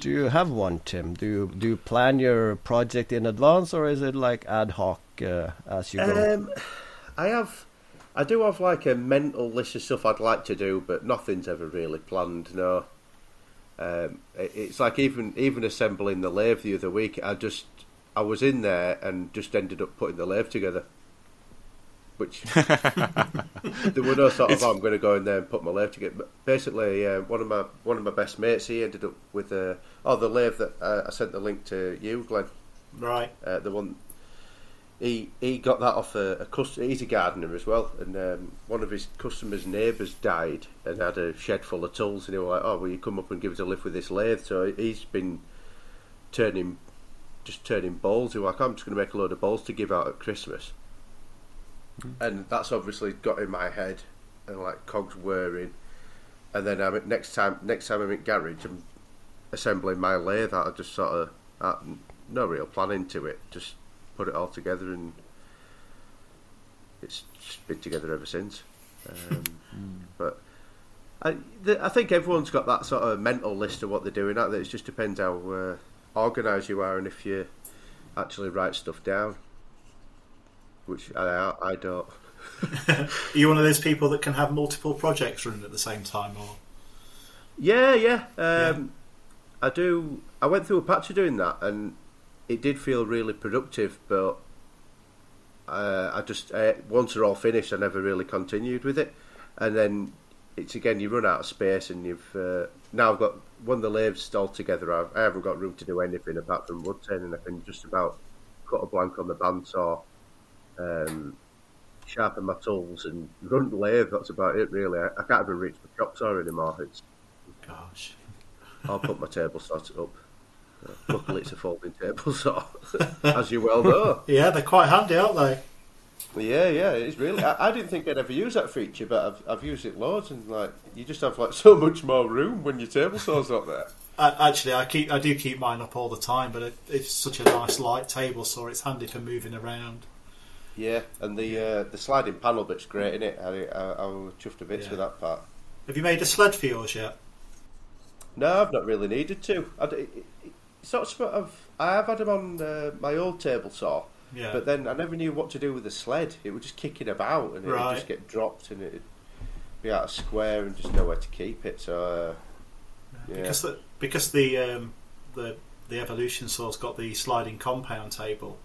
Do you have one, Tim? Do you do you plan your project in advance, or is it like ad hoc uh, as you go? Um, I have, I do have like a mental list of stuff I'd like to do, but nothing's ever really planned. No, um, it, it's like even even assembling the lathe the other week. I just I was in there and just ended up putting the lathe together. Which there were no sort of oh, I'm going to go in there and put my lathe together. But basically, uh, one of my one of my best mates he ended up with uh, oh the lathe that uh, I sent the link to you, Glenn. Right. Uh, the one he he got that off a, a customer. He's a gardener as well, and um, one of his customers' neighbours died and had a shed full of tools, and he was like, "Oh, will you come up and give us a lift with this lathe?" So he's been turning, just turning bowls. He was like, "I'm just going to make a load of bowls to give out at Christmas," and that's obviously got in my head, and like cogs whirring. And then I'm next time, next time I'm in garage, I'm assembling my lathe. I just sort of, uh, no real planning to it, just put it all together, and it's been together ever since. Um, but I, the, I think everyone's got that sort of mental list of what they're doing. That it just depends how uh, organised you are and if you actually write stuff down, which I, I don't. are you one of those people that can have multiple projects running at the same time, or? Yeah, yeah. Um, yeah. I do. I went through a patch of doing that, and it did feel really productive, but uh, I just uh, once they're all finished, I never really continued with it. And then it's again you run out of space, and you've uh, now I've got one of the lathes all together. I've, I haven't got room to do anything apart from wood turning. I can just about cut a blank on the bandsaw, um, sharpen my tools, and run the lathe. That's about it, really. I, I can't even reach the chop saw anymore. It's gosh. I'll put my table saw up. Luckily, it's a folding table saw, as you well know. yeah, they're quite handy, aren't they? Yeah, yeah, it's really. I, I, didn't think I'd ever use that feature, but I've, I've used it loads, and like you just have like so much more room when your table saw's up there. actually, I keep I do keep mine up all the time, but it, it's such a nice light table saw. It's handy for moving around. Yeah, and the uh, the sliding panel bit's great, isn't it? I, I, I was chuffed a bit yeah. with that part. Have you made a sled for yours yet? No, I've not really needed to. I, it, sort of, I have had them on uh, my old table saw, yeah. but then I never knew what to do with the sled. It would just kicking about and it right. would just get dropped and it'd be out of square and just nowhere to keep it. So, uh, yeah. because the because the um, the the evolution saw's got the sliding compound table.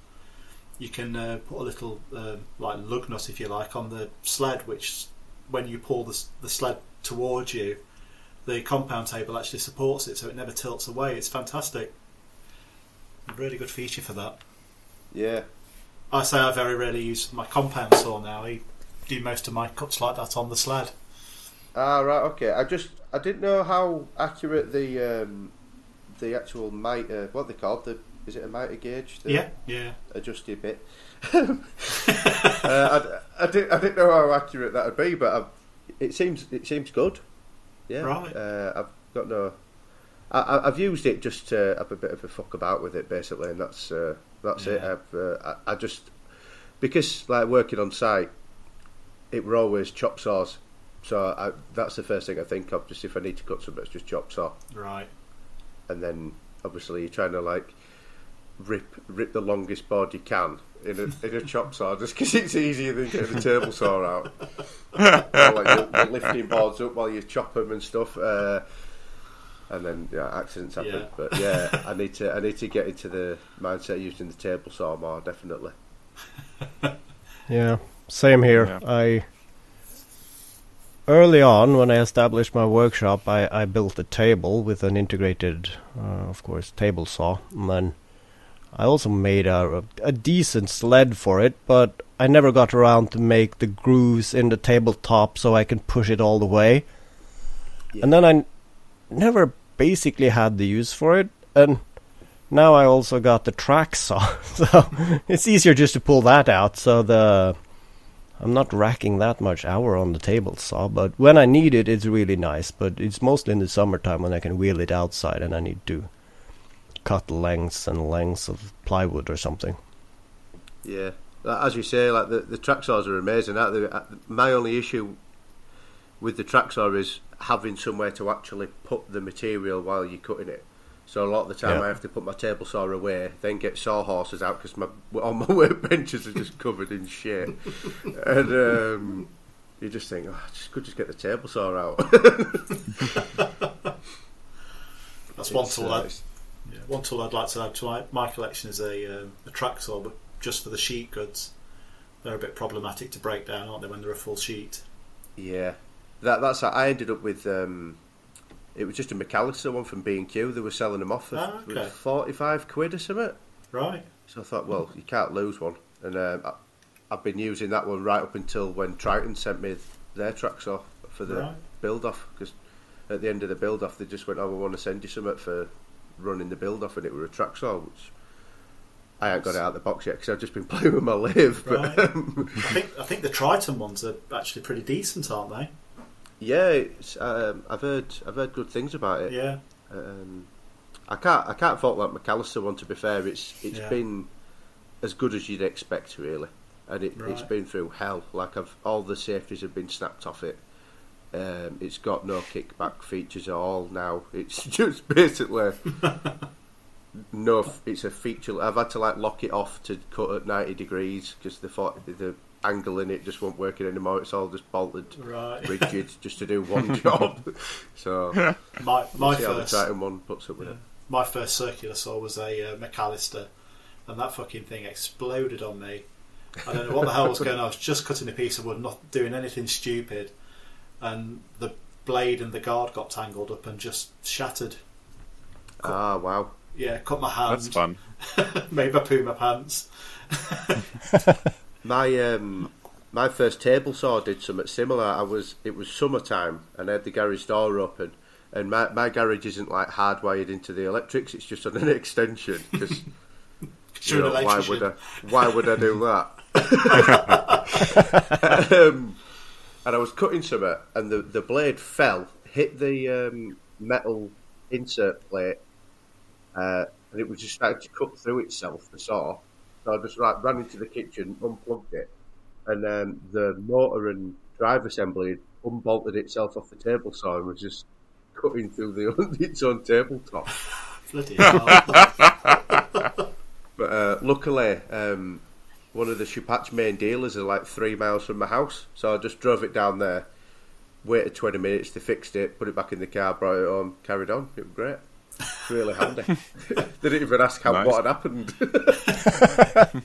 You can uh, put a little um, like lug nut, if you like, on the sled, which when you pull the, the sled towards you, the compound table actually supports it, so it never tilts away. It's fantastic. Really good feature for that. Yeah. I say I very rarely use my compound saw now. I do most of my cuts like that on the sled. Ah, right, okay. I just I didn't know how accurate the um, the actual mitre, what they called the is it a mitre gauge? The yeah, yeah. Adjusted bit. uh, I, I, didn't I didn't know how accurate that would be, but I've, it seems it seems good. Yeah, right. Uh, I've got no I, have used it just to have a bit of a fuck about with it, basically, and that's uh, that's yeah. it. I've, uh, I, I, just because like working on site, it were always chop saws, so I, that's the first thing I think of. Just if I need to cut something, it's just chop saw. Right. And then obviously you're trying to like rip rip the longest board you can in a, in a chop saw just because it's easier than getting a table saw out. or, like you're, you're, lifting boards up while you chop them and stuff. Uh, and then yeah, accidents happen. Yeah. But yeah, I need to I need to get into the mindset using the table saw more definitely. yeah, same here. Yeah. I early on when I established my workshop, I, I built a table with an integrated, uh, of course, table saw, and then I also made a, a decent sled for it, but I never got around to make the grooves in the tabletop so I can push it all the way. Yeah. And then I never basically had the use for it, and now I also got the track saw, so it's easier just to pull that out. So the I'm not racking that much hour on the table saw, but when I need it, it's really nice. But it's mostly in the summertime when I can wheel it outside and I need to cut lengths and lengths of plywood or something. Yeah, as you say, like the the track saws are amazing. My only issue with the track saw is having somewhere to actually put the material while you're cutting it. So a lot of the time Yeah. I have to put my table saw away, then get sawhorses out because my all my workbenches are just covered in shit, and um, you just think, oh, I just could just get the table saw out. That's one It's, tool. uh, I'd, it's- yeah, one tool I'd like to add to my, my collection is a, um, a track saw, but just for the sheet goods. They're a bit problematic to break down, aren't they, when they're a full sheet? Yeah, that that's how I ended up with. Um, it was just a Mac Allister one from B and Q. They were selling them off for Ah, okay. forty-five quid or something. Right. So I thought, well, you can't lose one, and um, I, I've been using that one right up until when Triton sent me their track saw for the Right. build off. Because at the end of the build off, they just went, "Oh, we want to send you something for running the build off," and it was a track saw, which. I haven't got it out of the box yet because I've just been playing with my. But Right. um, I think I think the Triton ones are actually pretty decent, aren't they? yeah, it's, um, I've heard I've heard good things about it. Yeah. Um, I can't I can't fault that Mac Allister one. To be fair, it's it's Yeah. been as good as you'd expect, really, and it, it's Right. been through hell. Like I've all the safeties have been snapped off it. Um, it's got no kickback features at all now. It's just basically no. It's a feature. I've had to like lock it off to cut at ninety degrees because the the angle in it just won't work anymore. It's all just bolted Right. rigid just to do one job. So My my see how the first one puts up with yeah, it. my first circular saw was a uh, Mac Allister, and that fucking thing exploded on me. I don't know what the hell was going on. I was just cutting a piece of wood, not doing anything stupid, and the blade and the guard got tangled up and just shattered. Ah, wow. Yeah, cut my hand. That's fun. Made my puma pants. My um, my first table saw did something similar. I was it was summertime and I had the garage door open, and my my garage isn't like hardwired into the electrics. It's just on an extension because Sure, you know, why would I why would I do that? um, and I was cutting something, and the the blade fell, hit the um, metal insert plate, uh, and it was just starting to cut through itself. The saw, so I just like, ran into the kitchen, unplugged it, and um, the motor and drive assembly had unbolted itself off the table saw and was just cutting through the its own tabletop. Bloody hell. But uh, luckily, um, one of the Scheppach main dealers is like three miles from my house, so I just drove it down there. Waited twenty minutes, they fixed it, put it back in the car, brought it home, carried on. It was great. It's really handy. they didn't even ask how Nice. what had happened.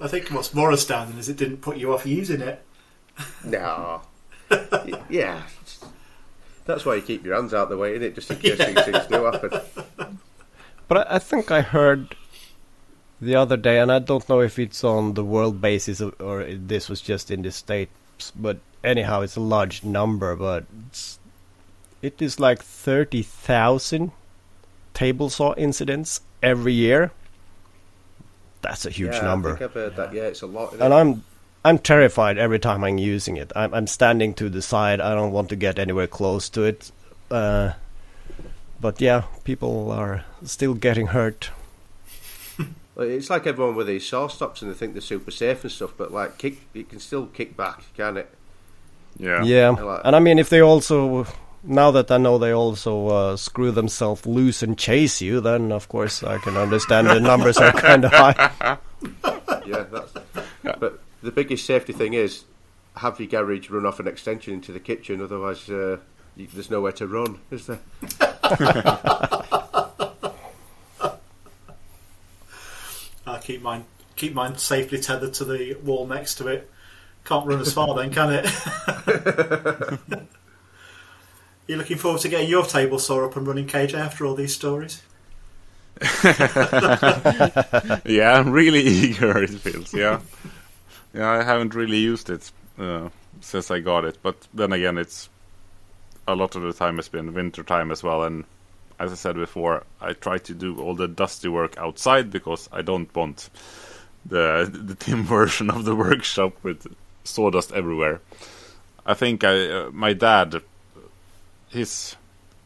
I think what's more astounding is it didn't put you off using it. no, yeah, that's why you keep your hands out the way, isn't it? Just in case these things do happen. But I, I think I heard the other day, and I don't know if it's on the world basis or, this was just in the states. But anyhow, it's a large number. But it is like thirty thousand table saw incidents every year. That's a huge yeah, number. I think I've heard that. Yeah, it's a lot. and I'm I'm terrified every time I'm using it. I'm I'm standing to the side. I don't want to get anywhere close to it. Uh, but yeah, people are still getting hurt. Like, It's like everyone with these saw stops and they think they're super safe and stuff, but like kick, you can still kick back, can it? Yeah. Yeah, like- and I mean if they also now that I know they also uh, screw themselves loose and chase you, then of course I can understand the numbers are kind of high. Yeah, that's. But the biggest safety thing is have your garage run off an extension into the kitchen, otherwise uh, you, there's nowhere to run, is there? keep mine keep mine safely tethered to the wall next to it. Can't run as far then, can it? You're looking forward to getting your table saw up and running, KJ, after all these stories? yeah, I'm really eager. It feels. Yeah, yeah. I haven't really used it uh, since I got it, but then again, it's a lot of the time has been winter time as well. And as I said before, I try to do all the dusty work outside because I don't want the the team version of the workshop with sawdust everywhere. I think I uh, my dad, his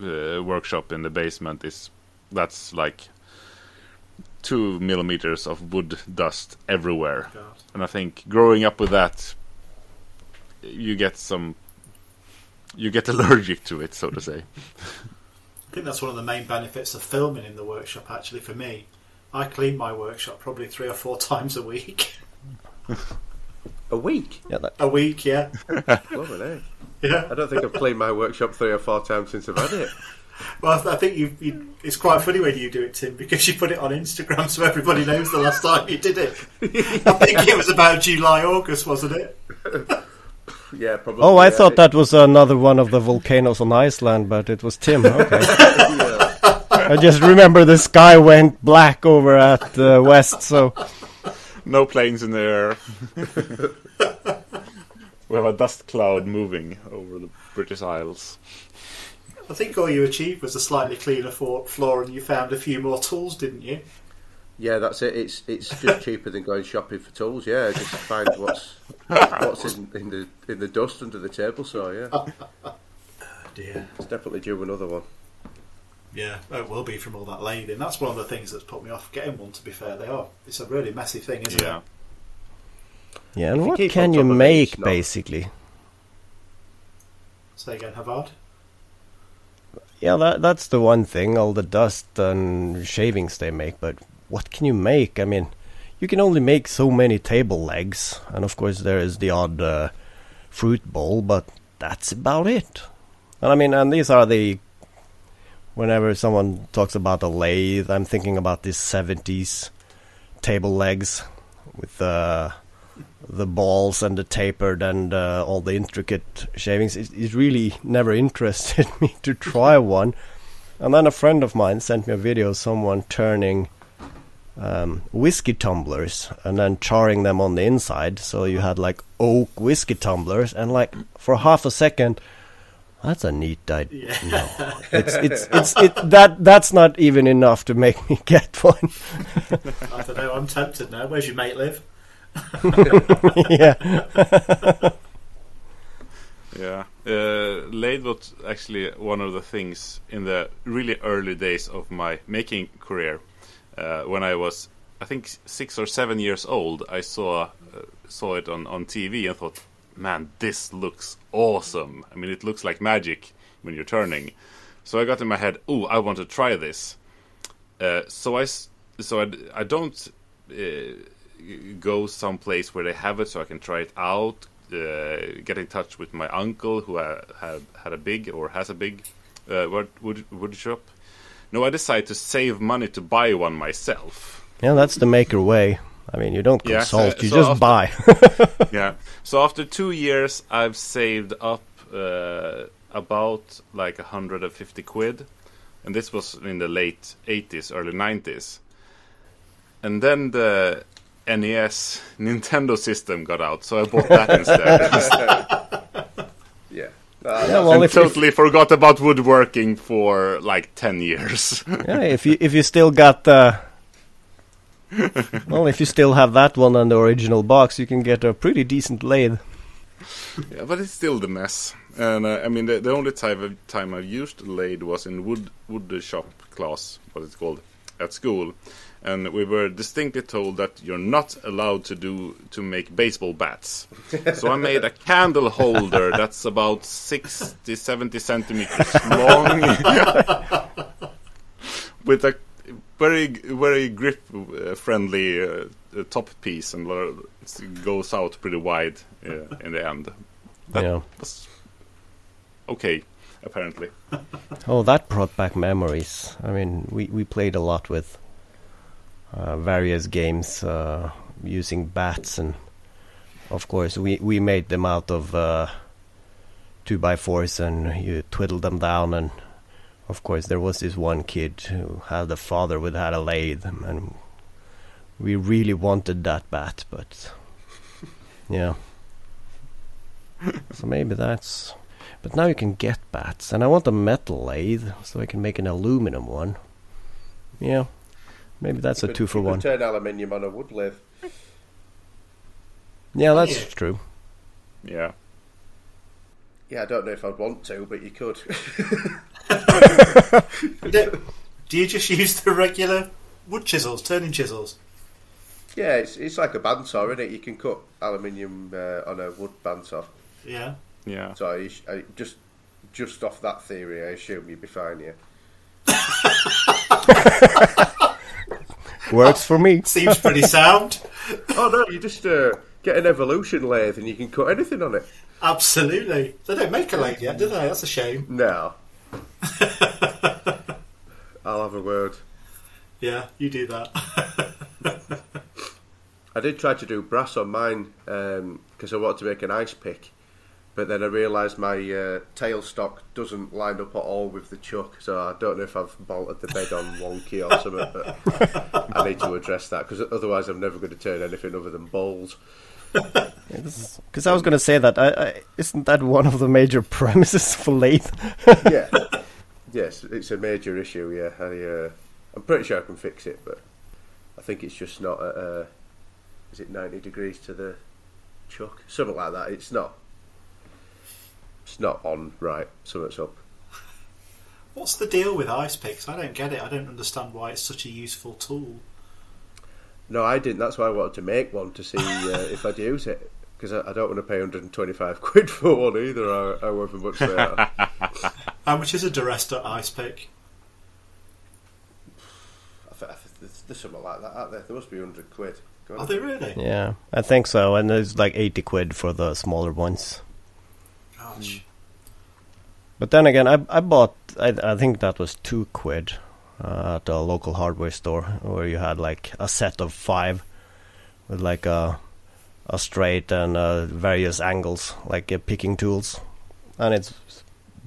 uh, workshop in the basement is that's like two millimeters of wood dust everywhere. God. And I think growing up with that, you get some, you get allergic to it, so to say. Think that's one of the main benefits of filming in the workshop. Actually, for me, I clean my workshop probably three or four times a week. A week? Yeah, that, a week, yeah, Lovely, eh? yeah. I don't think I've cleaned my workshop three or four times since I've had it. Well, I think you, you. It's quite funny when you do it, Tim, because you put it on Instagram so everybody knows the last time you did it. I think it was about July, August, wasn't it? Yeah, probably. oh, I yeah. thought that was another one of the volcanoes on Iceland, but it was Tim. Okay. Yeah. I just remember the sky went black over at uh, west, so No planes in the air. we have a dust cloud moving over the British Isles. I think all you achieved was a slightly cleaner for- floor, and you found a few more tools, didn't you? Yeah, that's it. It's it's just cheaper than going shopping for tools. Yeah, just find what's what's in, in the in the dust under the table. So yeah, ah. oh, Dear. it's definitely due another one. Yeah, oh, it will be from all that lathing. That's one of the things that's put me off getting one. To be fair, they are. It's a really messy thing, isn't Yeah. it? yeah. And what keep can you top of it, make it's not- basically? Say again, Haavard. Yeah, that that's the one thing. All the dust and shavings they make, but what can you make? I mean, you can only make so many table legs, and of course there is the odd uh, fruit bowl, but that's about it. And I mean, and these are the. Whenever someone talks about a lathe, I'm thinking about these '70s table legs with uh, the balls and the tapered and uh, all the intricate shavings. It, it really never interested me to try one. And then a friend of mine sent me a video of someone turning um, whiskey tumblers and then charring them on the inside. So you had like oak whiskey tumblers, and like for half a second, that's a neat idea. No, it's it's it's it that that's not even enough to make me get one. I don't know. I'm tempted now. Where's your mate live? yeah. Yeah, uh, lathe was actually one of the things in the really early days of my making career. Uh, when I was, I think, six or seven years old, I saw uh, saw it on, on TV and thought, "Man, this looks awesome!" I mean, it looks like magic when you're turning. So I got in my head, "Oh, I want to try this." Uh, so I so I, I don't uh, go someplace where they have it, so I can try it out. Uh, get in touch with my uncle who ha- had had a big or has a big uh, wood wood shop. No, I decided to save money to buy one myself. Yeah, that's the maker way. I mean, you don't Yeah, consult, so- you so just after- buy. yeah. So after two years, I've saved up uh, about like 150 quid, and this was in the late 80s, early 90s. And then the NES Nintendo system got out, so I bought that instead. Yeah. yeah, well, and if, if, totally forgot about woodworking for like 10 years. yeah, if you if you still got the well, if you still have that one on the original box, you can get a pretty decent lathe. Yeah, but it's still the mess. And uh, I mean, the, the only time of, time I've used a lathe was in wood wood shop class, what it's called, at school, and we were distinctly told that you're not allowed to do to make baseball bats. so I made a candle holder that's about 60, 70 centimeters long, with a very very grip uh, friendly uh, top piece, and it goes out pretty wide uh, in the end. That Yeah. was okay, apparently. Oh, that brought back memories. I mean, we we played a lot with various games uh, using bats, and of course, we we made them out of uh, two by fours, and you twiddled them down, and of course, there was this one kid who had a father who had a lathe, and we really wanted that bat, but yeah. so maybe that's. But now you can get bats, and I want a metal lathe so I can make an aluminum one. Yeah, maybe that's a Could- two for you could one. Turn aluminium on a wood lathe. Yeah, that's Yeah. true. Yeah. Yeah, I don't know if I'd want to, but you could. Do, do you just use the regular wood chisels, turning chisels? yeah, it's it's like a bandsaw, isn't it? You can cut aluminium uh, on a wood bandsaw. Yeah. Yeah. So I, I just just off that theory, I assume you'd be fine. Yeah. Works for me. Seems pretty sound. Oh no, you just uh, get an evolution lathe and you can cut anything on it. Absolutely. They don't make a lathe yet, do they? That's a shame. No. I'll have a word. Yeah, you do that. I did try to do brass on mine because I wanted to make an ice pick, but then I realised my uh, tailstock doesn't line up at all with the chuck, so I don't know if I've bolted the bed on wonky or something. But I need to address that because otherwise I'm never going to turn anything other than bowls. Because I was going to say that. I, I, isn't that one of the major premises for lathe? yeah. Yes, it's a major issue. Yeah, I, uh, I'm pretty sure I can fix it, but I think it's just not at. Uh, is it 90 degrees to the chuck? Something like that. It's not. It's not on right. Something's up. What's the deal with ice picks? I don't get it. I don't understand why it's such a useful tool. No, I didn't. That's why I wanted to make one to see uh, if I'd use it. Because I, I, don't want to pay 125 quid for one either, however much they are. How much is a DiResta ice pick? There's something like that out there. There must be 100 quid. Are they really? Yeah, I think so. And there's like 80 quid for the smaller ones. Gosh. But then again, I I bought, I, I think that was two quid uh, at a local hardware store where you had like a set of five with like a a straight and uh, various angles, like uh, picking tools, and it's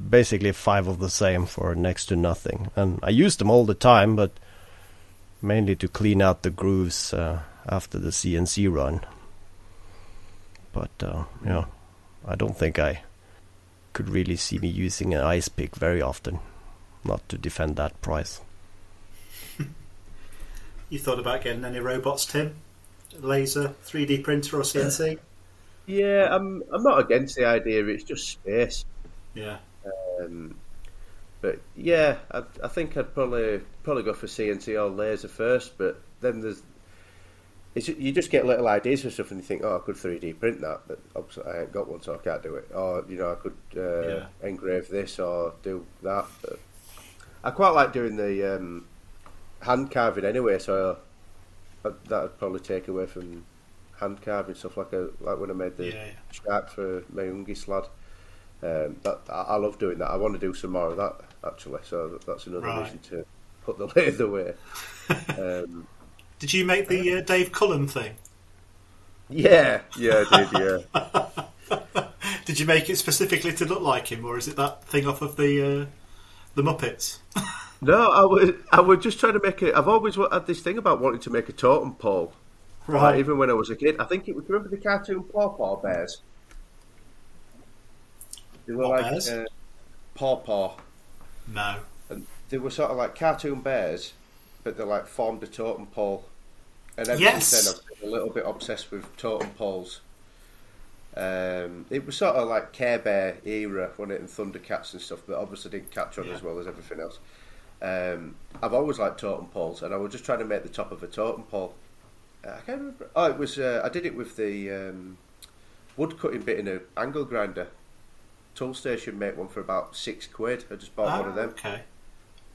basically five of the same for next to nothing. And I use them all the time, but mainly to clean out the grooves uh, after the CNC run. But uh, yeah, I don't think I could really see me using an ice pick very often, not to defend that price. you thought about getting any robots, Tim? Laser, 3D printer, or CNC? Yeah, I'm. I'm not against the idea. It's just space. Yeah. Um, but yeah, I, I think I'd probably probably go for CNC or laser first. But then there's, it's, you just get little ideas for stuff, and you think, oh, I could 3D print that, but obviously I ain't got one, so I can't do it. Or you know, I could uh, yeah. engrave this or do that. But I quite like doing the um, hand carving anyway, so that would probably take away from hand carving stuff like a like when I made the yeah, yeah. shark for my Ungi slad. Um, that I, I, love doing that. I want to do some more of that actually. So that's another right. reason to put the lathe away. Um, did you make the uh, Dave Cullen thing? Yeah, yeah, I did. Yeah. did you make it specifically to look like him, or is it that thing off of the uh, the Muppets? no, I was I was just trying to make it. I've always had this thing about wanting to make a totem pole. Right. even when I was a kid, I think it was. Remember the cartoon Paw Paw Bears? They were what like bears? Uh, Paw Paw. No. And they were sort of like cartoon bears, but they like formed a totem pole. And ever yes. since then, I've been a little bit obsessed with totem poles. Um, it was sort of like Care Bear era when it and Thundercats and stuff, but obviously didn't catch on yeah. as well as everything else. Um, I've always liked totem poles, and I was just trying to make the top of a totem pole. Uh, I can't remember. Oh, it was. Uh, I did it with the um, wood cutting bit in an angle grinder. Toolstation made one for about six quid. I just bought oh, one of them. Okay.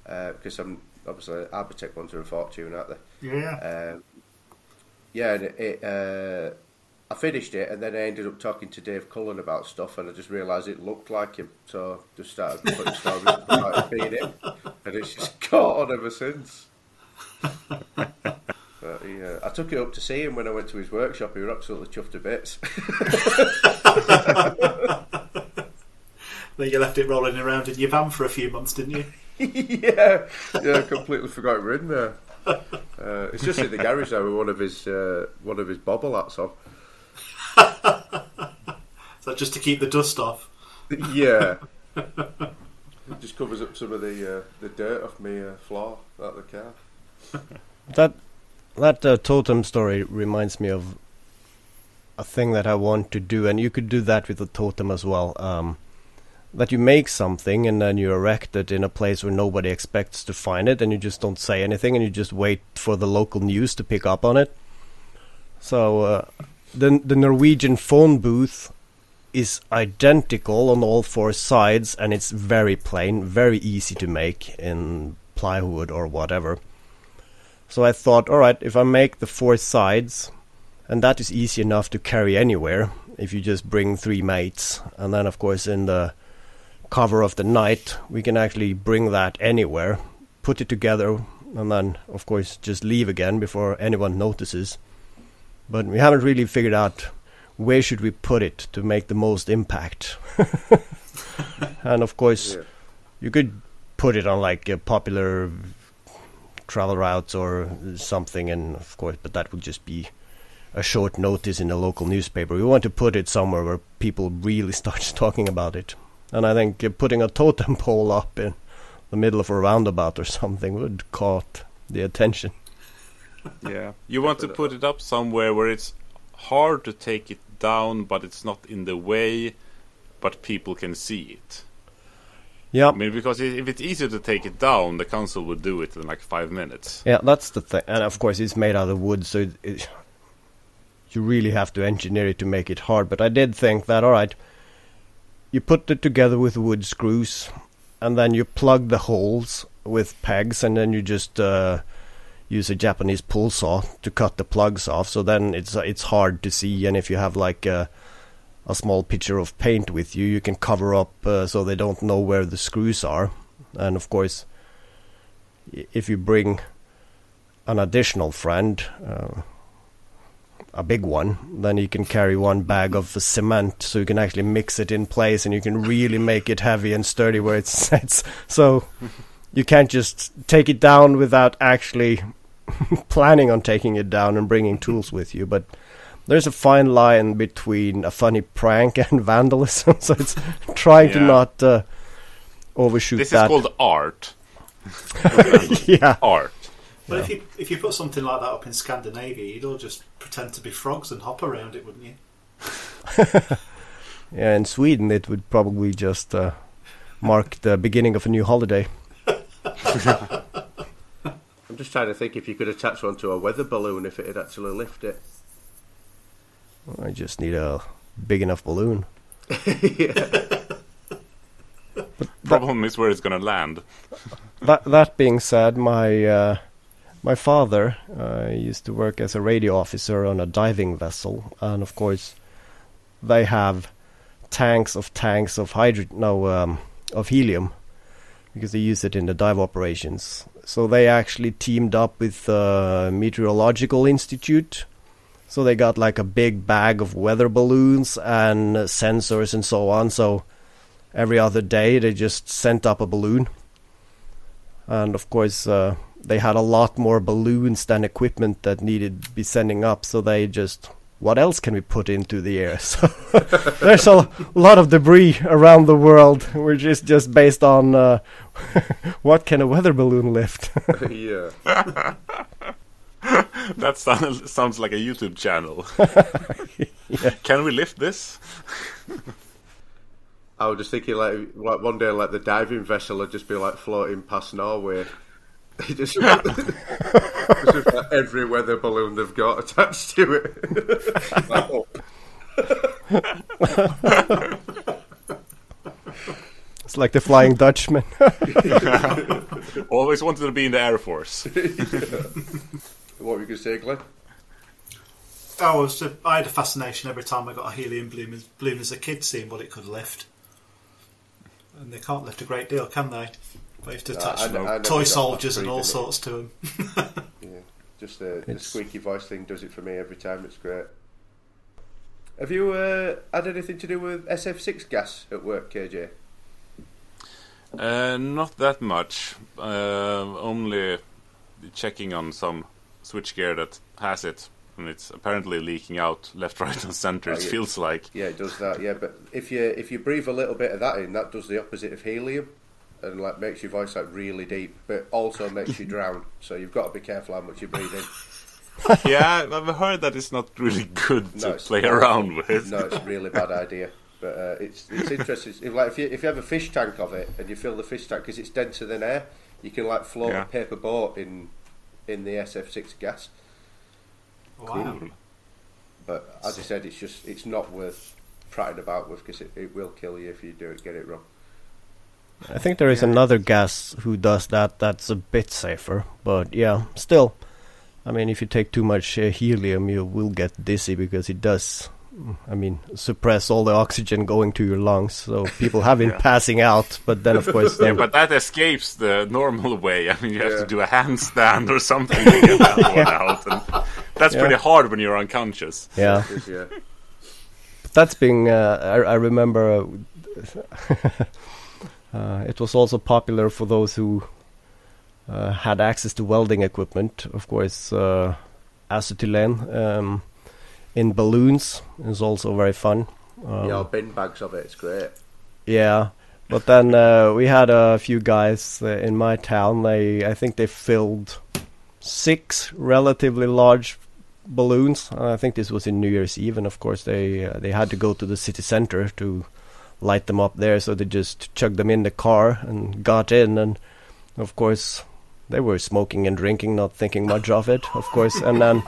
Uh, because I'm obviously Arbortech ones are a fortune, aren't they? Yeah. Um, yeah, and it, uh, I finished it, and then I ended up talking to Dave Cullen about stuff, and I just realised it looked like him, so I just started putting stories about being him, and it's just caught on ever since. But yeah, I took it up to see him when I went to his workshop. He was absolutely chuffed to bits. then you left it rolling around in your van for a few months, didn't you? yeah, yeah, I completely forgot it were in there. Uh, it's just in the garage now with one of his uh, one of his bobble hats on. so just to keep the dust off. Yeah, it just covers up some of the uh, the dirt off my uh, floor out of the car. That that uh, totem story reminds me of a thing that I want to do, and you could do that with a totem as well. Um, that you make something and then you erect it in a place where nobody expects to find it, and you just don't say anything, and you just wait for the local news to pick up on it. So uh, the the Norwegian phone booth is identical on all four sides, and it's very plain, very easy to make in plywood or whatever. So I thought, all right, if I make the four sides, and that is easy enough to carry anywhere, if you just bring three mates, and then of course in the cover of the night we can actually bring that anywhere, put it together, and then of course just leave again before anyone notices. But we haven't really figured out where should we put it to make the most impact. and of course, Yeah. you could put it on like a popular travel routes or something, and of course, but that would just be a short notice in a local newspaper. We want to put it somewhere where people really start talking about it. And I think uh, putting a totem pole up in the middle of a roundabout or something would caught the attention. Yeah. You want to put it up somewhere where it's hard to take it down, but it's not in the way, but people can see it. Yeah, I mean, because if it's easier to take it down, the council would do it in like five minutes. yeah, that's the thing. And of course, it's made out of wood, so it, it, you really have to engineer it to make it hard. But I did think that all right, you put it together with wood screws, and then you plug the holes with pegs, and then you just uh, use a Japanese pull saw to cut the plugs off. So then it's it's hard to see, and if you have like a, a small pitcher of paint with you, you can cover up uh, so they don't know where the screws are. And of course, if you bring an additional friend, uh, a big one, then you can carry one bag of cement, so you can actually mix it in place, and you can really make it heavy and sturdy where it sits. So you can't just take it down without actually planning on taking it down and bringing tools with you. But there's a fine line between a funny prank and vandalism, so it's trying to not uh, overshoot This that. is called art. yeah. Art. But if you if you put something like that up in Scandinavia, you'd all just pretend to be frogs and hop around it, wouldn't you? Yeah, in Sweden it would probably just uh, mark the beginning of a new holiday. I'm just trying to think if you could attach one to a weather balloon if it'd actually lift it. I just need a big enough balloon. Problem is where it's gonna land. That that being said, my uh, my father uh, used to work as a radio officer on a diving vessel, and of course, they have tanks of tanks of hydrogen, no, um, of helium, because they use it in the dive operations. So they actually teamed up with the Meteorological Institute. So they got like a big bag of weather balloons and sensors and so on. So every other day they just sent up a balloon and of course uh, they had a lot more balloons than equipment that needed to be sending up so they just what else can we put into the air so there's a lot of debris around the world which is just based on uh, what can a weather balloon lift yeah. That sounds, sounds like a YouTube channel. Can we lift this? I was just thinking like, like one day like the diving vessel would just be like floating past Norway. It just, it's just like every weather balloon they've got attached to it. Like, oh, it's like the flying dutchman Always wanted to be in the Air Force. what were you going to say, Glenn? Oh, I was I had a fascination every time I got a helium balloon as, balloon as a kid, seeing what it could lift. And they can't lift a great deal, can they? They have to No, attach I ne- I toy soldiers and all breathing sorts to them. Yeah, just the, the squeaky voice thing does it for me every time. It's great. Have you uh, had anything to do with SF6 gas at work, KJ? Uh, not that much. Uh, only checking on some switchgear that has it, and it's apparently leaking out left, right, and center. Oh, it yeah. feels like. Yeah, it does that. Yeah, but if you if you breathe a little bit of that in, that does the opposite of helium, and like makes your voice like really deep, but also makes you drown. So you've got to be careful how much you breathe in. yeah, I've heard that it's not really good No, to it's play not. around with. No, it's a really bad idea. But uh, it's it's interesting. If, like if you if you have a fish tank of it and you fill the fish tank because it's denser than air, you can like float Yeah. a paper boat in in the SF6 gas. Wow. Cool. But as I said, it's just it's not worth prattling about with because it, it will kill you if you do it get it wrong. I think there is Yeah. another gas who does that. That's a bit safer, but yeah, still. I mean, if you take too much uh, helium, you will get dizzy because it does. I mean, suppress all the oxygen going to your lungs. So people have been Yeah. passing out, but then of course, Yeah, but that escapes the normal way. I mean, you have Yeah. to do a handstand or something to get that one out. And that's Yeah. pretty hard when you're unconscious. yeah, Because, yeah. that's being. Uh, I, I remember. Uh, uh, it was also popular for those who uh, had access to welding equipment. Of course, uh, acetylene um, in balloons is also very fun. Um, yeah, bin bags of it. It's great. yeah, but then uh, we had a few guys uh, in my town. They, I think, they filled six relatively large balloons. I think this was in New Year's Eve, and of course they uh, they had to go to the city center to light them up there. So they just chugged them in the car and got in, and of course they were smoking and drinking, not thinking much of it, of course. And then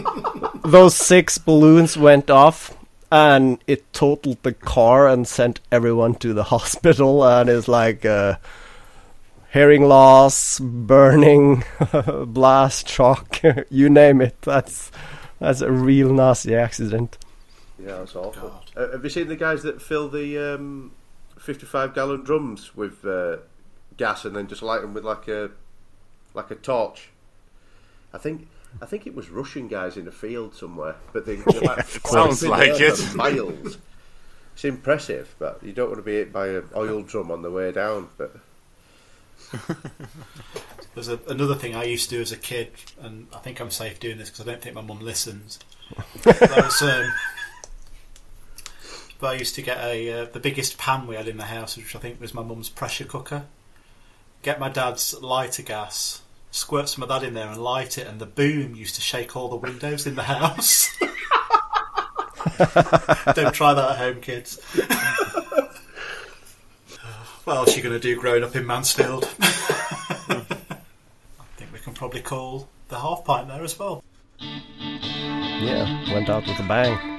those six balloons went off. And it totaled the car and sent everyone to the hospital. And it's like uh, hearing loss, burning, blast, shock, you name it. That's that's a real nasty accident. Yeah, it's awful. God. Uh, have you seen the guys that fill the um, 55 gallon drums with uh, gas and then just light them with like a like a torch? I think I think it was Russian guys in a field somewhere, but they, they're like It sounds like it. Miles. It's impressive, but you don't want to be hit by an oil drum on the way down. But There's a, another thing I used to do as a kid, and I think I'm safe doing this because I don't think my mum listens. Was, um, I used to get a uh, the biggest pan we had in the house, which I think was my mum's pressure cooker. Get my dad's lighter gas, squirt some of that in there, and light it, and the boom used to shake all the windows in the house. don't try that at home, kids. what else are you going to do growing up in Mansfield? I think we can probably call the half pint there as well. Yeah, went out with a bang.